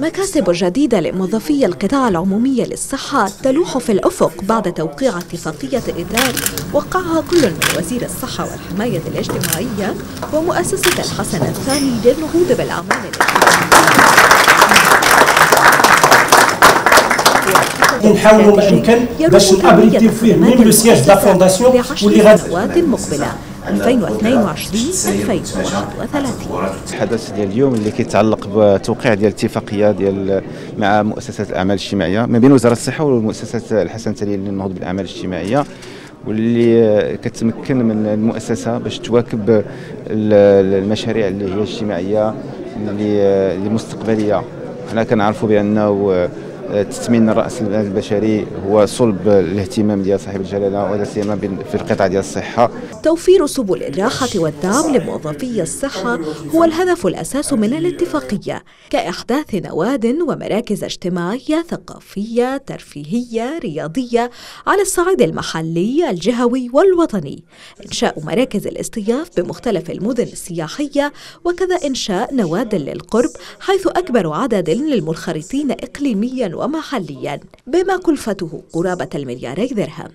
مكاسب جديدة لموظفي القطاع العمومي للصحة تلوح في الأفق بعد توقيع اتفاقية إدار وقعها كل من وزير الصحة والحماية الاجتماعية ومؤسسة الحسن الثاني للنهوض بالأعمال نحاولوا ما امكن باش نابريتيو فيه من le siège de la fondation واللي غادي سنوات مقبلة. 2022 2031 الحدث ديال اليوم اللي كيتعلق بتوقيع ديال اتفاقيه ديال مع مؤسسه الأعمال الاجتماعية ما بين وزارة الصحة ومؤسسه الحسن الثاني للنهوض بالأعمال الاجتماعية واللي كتمكن من المؤسسة باش تواكب المشاريع اللي هي اجتماعيه اللي مستقبلية. حنا كنعرفوا بأنه تثمين رأس المال البشري هو صلب الاهتمام ديال صاحب الجلالة ولا سيما في القطاع ديال الصحة. توفير سبل الراحة والدعم لموظفي الصحة هو الهدف الأساس من الاتفاقية كإحداث نواد ومراكز اجتماعية ثقافية ترفيهية رياضية على الصعيد المحلي الجهوي والوطني. إنشاء مراكز الاصطياف بمختلف المدن السياحية وكذا إنشاء نواد للقرب حيث أكبر عدد للمنخرطين اقليميا ومحليا بما كلفته قرابة الملياري درهم.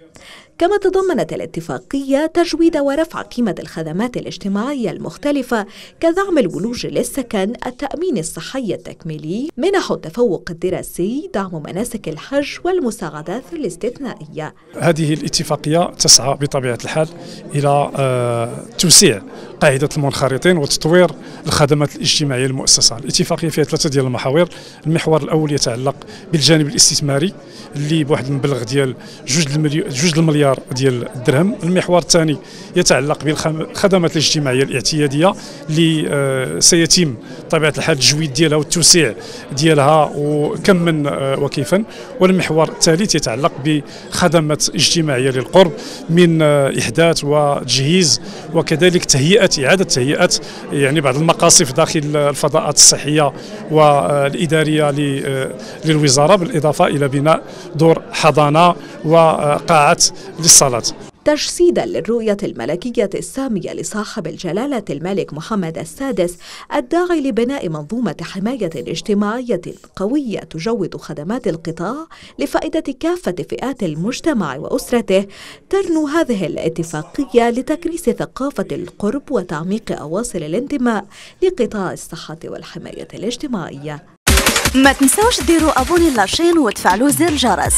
كما تضمنت الاتفاقية تجويد ورفع قيمة الخدمات الاجتماعية المختلفة كدعم الولوج للسكن، التأمين الصحي التكميلي، منح التفوق الدراسي، دعم مناسك الحج والمساعدات الاستثنائية. هذه الاتفاقية تسعى بطبيعة الحال إلى آه، توسيع قاعدة المنخرطين وتطوير الخدمات الاجتماعية للمؤسسة الاتفاقية فيها ثلاثة ديال المحاور. المحور الأول يتعلق بالجانب الاستثماري اللي بواحد المبلغ ديال جوج جوج المليار ديال الدرهم المحور الثاني يتعلق بالخدمات الاجتماعية الاعتيادية اللي آه، سيتم طبيعة الحال التجويد ديالها والتوسيع ديالها وكما آه، وكيفا. والمحور الثالث يتعلق بخدمات اجتماعية للقرب من آه، إحداث وتجهيز وكذلك تهيئة إعادة تهيئة يعني بعض المقاصف داخل الفضاءات الصحية والإدارية للوزارة بالإضافة إلى بناء دور حضانة وقاعة للصلاة. تجسيدا للرؤية الملكية السامية لصاحب الجلالة الملك محمد السادس الداعي لبناء منظومة حماية اجتماعية قوية تجود خدمات القطاع لفائدة كافة فئات المجتمع وأسرته ترنو هذه الاتفاقية لتكريس ثقافة القرب وتعميق أواصر الانتماء لقطاع الصحة والحماية الاجتماعية. ما تنسوش ديروا أبوني لاشين وتفعلوا زر الجرس